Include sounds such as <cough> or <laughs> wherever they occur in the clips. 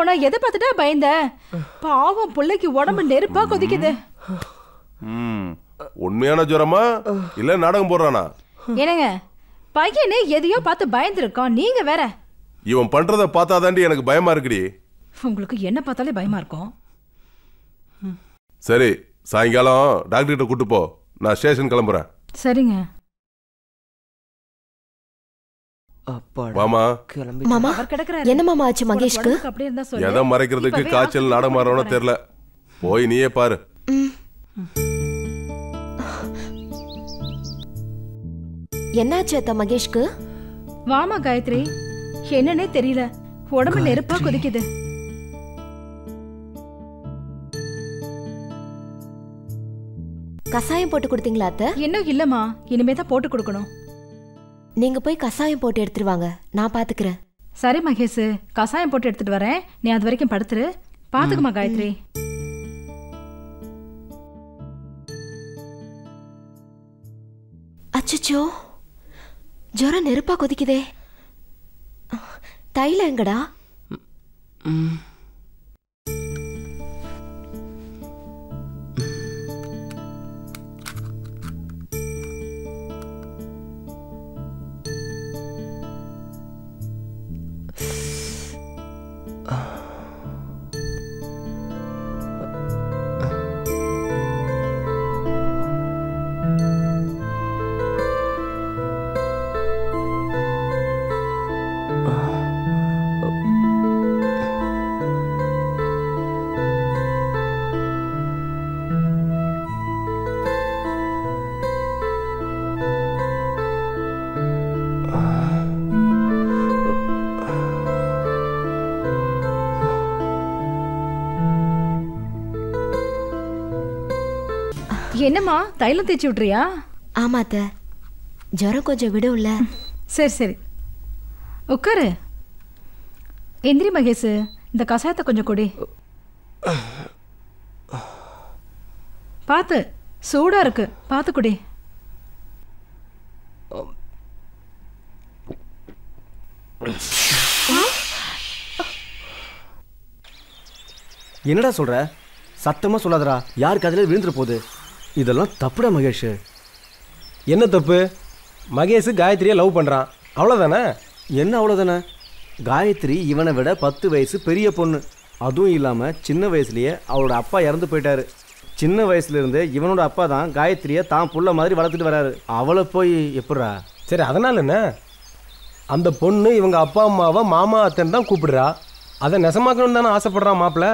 போனா எதை பார்த்துட்டா பயந்த? பாவம் பிள்ளைக்கு உடம்பு நெருப்பா கொதிக்குது. ம் உண்மையான ஜுரமா? இல்ல நாடகம் போடுறானா? என்னங்க பையனே எதையோ பார்த்து பயந்துருக்கோம் நீங்க வேற. இவன் பண்றத பார்த்தாதாண்டி எனக்கு பயமா இருக்குடி. உங்களுக்கு என்ன பார்த்தாலே பயமா இருக்கும்? சரி சாயங்காலம் டாக்டர் கிட்ட கூட்டு போ. நான் ஸ்டேஷன் கிளம்புறேன். சரிங்க. மாமா. கிடக்குறாரு. என்ன மாமா ஆச்சு மகேஷ்க்கு? உடம்புக்கு அப்படியே இருந்தா சொல்லு. எதை மறைக்கிறதுக்கு காய்ச்சல் கூட்டிட்டு தெரியல. போய் நீயே பாரு. என்னாச்சு அத்தா மகேஷ்க்கு. வாமா காயத்ரி. என்னன்னே தெரியல. உடம்பு நெருப்பா கொதிக்குது. கசாயம் போட்டு கொடுத்தீங்களா அத்தை? இன்னும் இல்லம்மா. இனிமே தான் போட்டு கொடுக்கணும். நீங்க போய் கசாயம் போட்டு எடுத்துட்டு வாங்க. நான் பாத்துக்கிறேன். சரி மகேஷ். கசாயம் போட்டு எடுத்துட்டு வரேன். நீ அது வரைக்கும் படுத்துரு. பாத்துக்குமா காயத்ரி. அச்சச்சோ. ஜுரம் நெருப்பா கொதிக்குதே. தைல எங்கடா? என்னம்மா? தைலம் தேய்ச்சி விட்றியா ஆமா அத்தை. ஜுரம் கொஞ்சம் விடும்ல சரி சரி. உட்காரு எந்திரி மகேஷ் இந்த கசாயத்தை கொஞ்சம் கொடி. பார்த்து சூடா இருக்கு. பார்த்து குடி. என்னடா சொல்ற? சத்தமா சொல்லாதடா. யாருக்கு அதில் விழுந்துற போகுது? இதெல்லாம் தப்புடா மகேஷ். என்ன தப்பு? மகேஷ் காயத்ரியை லவ் பண்ணுறான் அவ்வளோதானே என்ன அவ்வளோதானே காயத்ரி இவனை விட பத்து வயசு பெரிய பொண்ணு. அதுவும் இல்லாமல் சின்ன வயசுலயே அவளோட அப்பா இறந்து போயிட்டாரு. சின்ன வயசுல இருந்து இவனோட அப்பா தான் காயத்ரியை தான் புள்ள மாதிரி வளர்த்துட்டு வராரு. அவளை போய் எப்படிடா சரி அதனால என்ன? அந்த பொண்ணு இவங்க அப்பா அம்மாவை மாமா அத்தன் தான் கூப்பிடுறா. அதை நெசமாக்கணும்னு தானே ஆசைப்படுறான் மாப்பிள்ள?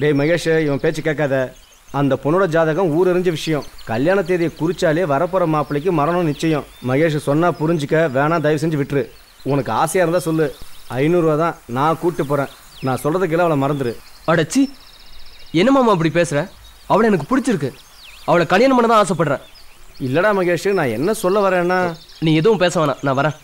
டேய் மகேஷ் இவன் பேச்சு கேட்காத. அந்த பொண்ணோட ஜாதகம் ஊரறிஞ்ச விஷயம். கல்யாண தேதியை குறிச்சாலே வரப்போற மாப்பிள்ளைக்கு மரணம் நிச்சயம். மகேஷ் சொன்னா புரிஞ்சுக்க வேணாம் தயவு செஞ்சு விட்டுரு. உனக்கு ஆசையா இருந்தா சொல்லு. ஐநூறுரூவா தான் நான் கூட்டு போறேன். நான் சொல்றதுக்கு அவளை மறந்துரு. அடச்சி என்ன மாமா அப்படி பேசுற? அவளை எனக்கு பிடிச்சிருக்கு. அவளை கல்யாணம் பண்ண தான் ஆசைப்படுறேன். இல்லடா மகேஷ் நான் என்ன சொல்ல வரேன்னா? நீ எதுவும் பேச வேணாம். நான் வரேன்.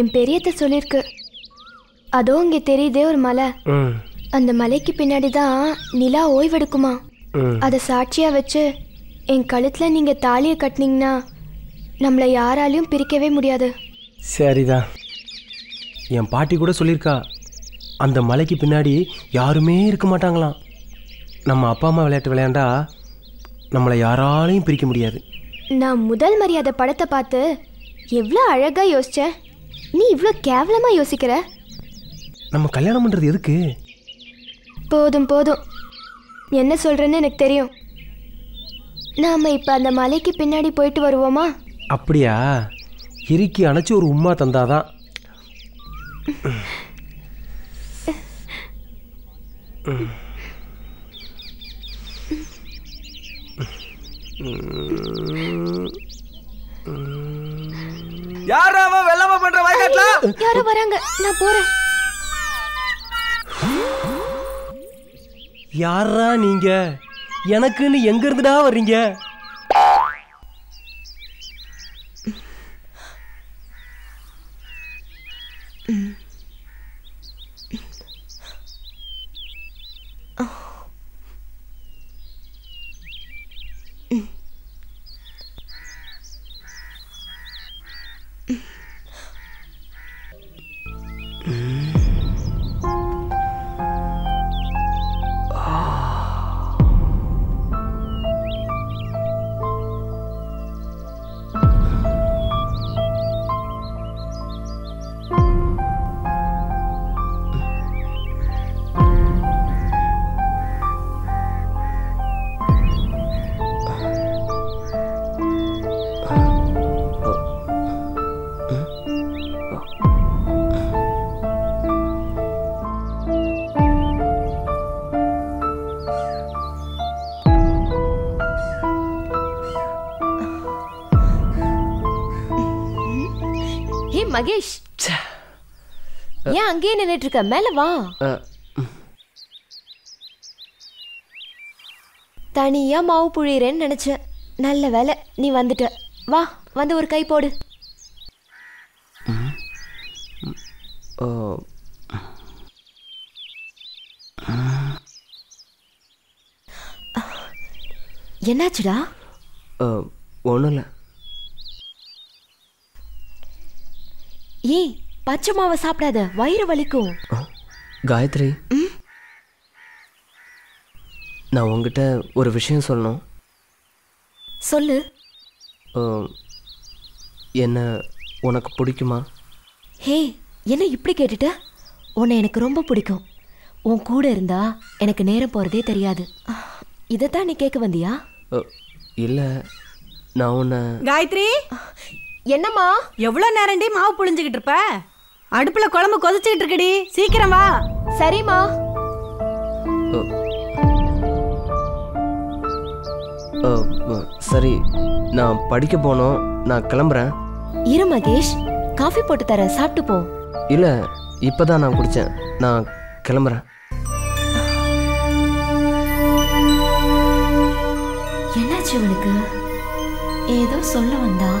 என் பெரியத்த சொல்லியிருக்கு அதோ இங்கே தெரியுதே ஒரு மலை. அந்த மலைக்கு பின்னாடி தான் நிலா ஓய்வெடுக்குமா. அதை சாட்சியாக வச்சு என் கழுத்தில் நீங்கள் தாலியை கட்டினீங்கன்னா நம்மளை யாராலையும் பிரிக்கவே முடியாது. சரிதான் என் பாட்டி கூட சொல்லியிருக்கா அந்த மலைக்கு பின்னாடி யாருமே இருக்க மாட்டாங்களாம். நம்ம அப்பா அம்மா விளையாட்டு விளையாண்டா நம்மளை யாராலையும் பிரிக்க முடியாது. நான் முதல் மரியாதை படத்தை பார்த்து எவ்வளோ அழகாக யோசிச்சேன். நீ இவ்வளோ கேவலமாக யோசிக்கிற? நம்ம கல்யாணம் பண்ணுறது எதுக்கு? போதும் போதும். என்ன சொல்கிறேன்னு எனக்கு தெரியும். நாம் இப்போ அந்த மலைக்கு பின்னாடி போயிட்டு வருவோமா? அப்படியா? இறுக்கி அணைச்சி ஒரு உம்மா தந்தாதான். <laughs> <laughs> யார் அவன் வெள்ளாம பண்ற வயக்காட்டுல? யாரோ வராங்க. நான் போகிறேன் யாரா நீங்க? எனக்குன்னு எங்க இருந்துடா வர்றீங்க? மகேஷ். ஏன் அங்கேயே நின்னுட்டு இருக்க மேல வா. தனியா மாவு புழியறேன்னு நினைச்சேன். நல்ல வேலை நீ வந்துட்ட. வா வந்து ஒரு கை போடு. என்னாச்சுடா? ஒண்ணும் இல்லை ஏய் பச்சை மாவை சாப்பிடாத வயிறு வலிக்கும். காயத்ரி. நான் உங்ககிட்ட ஒரு விஷயம் சொல்லணும். சொல்லு. என்ன உனக்கு பிடிக்குமா? ஹே என்ன இப்படி கேட்டுட்ட? உன்னை எனக்கு ரொம்ப பிடிக்கும். உன் கூட இருந்தா எனக்கு நேரம் போறதே தெரியாது. இதைத்தான் நீ கேட்க வந்தியா? இல்லை நான் உன்னை காயத்ரி? என்னம்மா? எவ்வளோ நேரண்டி மாவு புழிஞ்சுக்கிட்டு இருப்ப? அடுப்புல குழம்பு கொதிச்சுக்கிட்டு இருக்குடி. சீக்கிரம் வா. சரிம்மா. சரி. நான் படிக்க போனோம் நான் கிளம்புறேன். இரு மகேஷ் காஃபி போட்டு தரேன் சாப்பிட்டு போ. இல்லை இப்போ தான் நான் குடித்தேன் நான் கிளம்புறேன். என்னாச்சு அவனுக்கு ஏதோ சொல்ல வந்தான்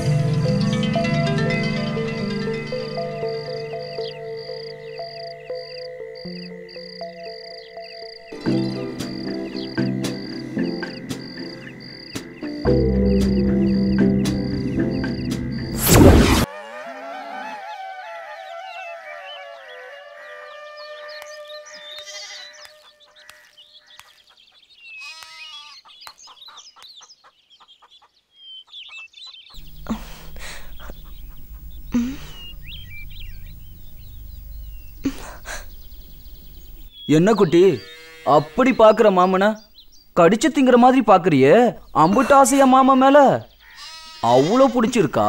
என்ன குட்டி? அப்படி பாக்குற மாமன கடிச்சு திங்கிற மாதிரி பாக்குறியே அம்புட்டு ஆசையா மாமா மேல? அவ்வளோ பிடிச்சிருக்கா?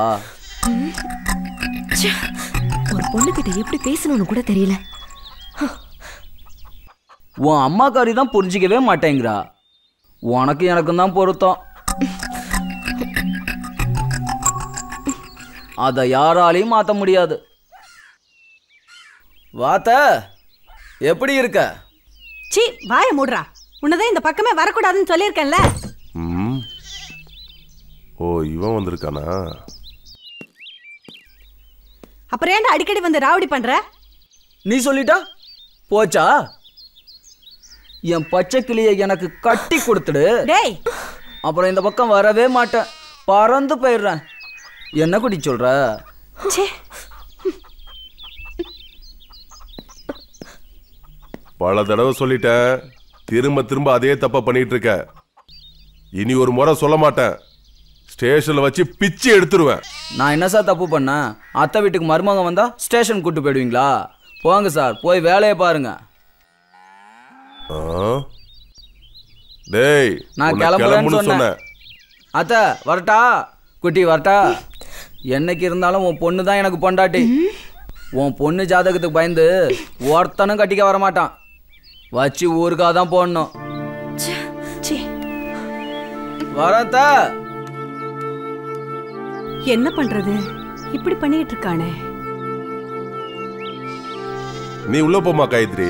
ஒரு பொண்ணுகிட்ட எப்படி பேசணும்னு கூட தெரியல. உன் அம்மாக்காரி தான் புரிஞ்சிக்கவே மாட்டேங்கிறா. உனக்கு எனக்கும் தான் பொருத்தம். அதை யாராலையும் மாற்ற முடியாது. வாத்த. எப்படி இருக்க? சி வாய மூடுறா. உன்னதான் இந்த பக்கமே வரக்கூடாதுன்னு சொல்லியிருக்கேன்ல. ம். ஓ இவன் வந்திருக்கானா? அப்புறம் ஏன்டா அடிக்கடி வந்து ராவடி பண்ற? நீ சொல்லிட்டா? போச்சா? என் பச்சை கிளியை எனக்கு கட்டி கொடுத்துடு. டேய். அப்புறம் இந்த பக்கம் வரவே மாட்டேன். பறந்து போயிடுறேன். என்ன குடி சொல்ற? ச்சே. பல தடவை சொல்லிட்டேன் திரும்ப திரும்ப அதே தப்பா பண்ணிட்டு இருக்க. இனி ஒரு முறை சொல்ல மாட்டேன். ஸ்டேஷன்ல வச்சு பிச்சு எடுத்துருவேன். நான் என்ன சார் தப்பு பண்ணேன்? அத்தை வீட்டுக்கு மருமகன் வந்தா ஸ்டேஷன் கூட்டு போயிடுவீங்களா? போங்க சார் போய் வேலையை பாருங்க? டேய் நான் கிளம்புறேன்னு சொன்னேன். சொன்னேன். அத்தை வரட்டா? குட்டி வரட்டா? என்னைக்கு இருந்தாலும் உன் பொண்ணு தான் எனக்கு பொண்டாட்டி. உன் பொண்ணு ஜாதகத்துக்கு பயந்து ஒருத்தனும் கட்டிக்க வர மாட்டான் வச்சு ஊருக்காக தான் போடணும். ச்சே வரத்த என்ன பண்றது? இப்படி பண்ணிட்டு இருக்கானே. நீ உள்ள போமா காயத்ரி.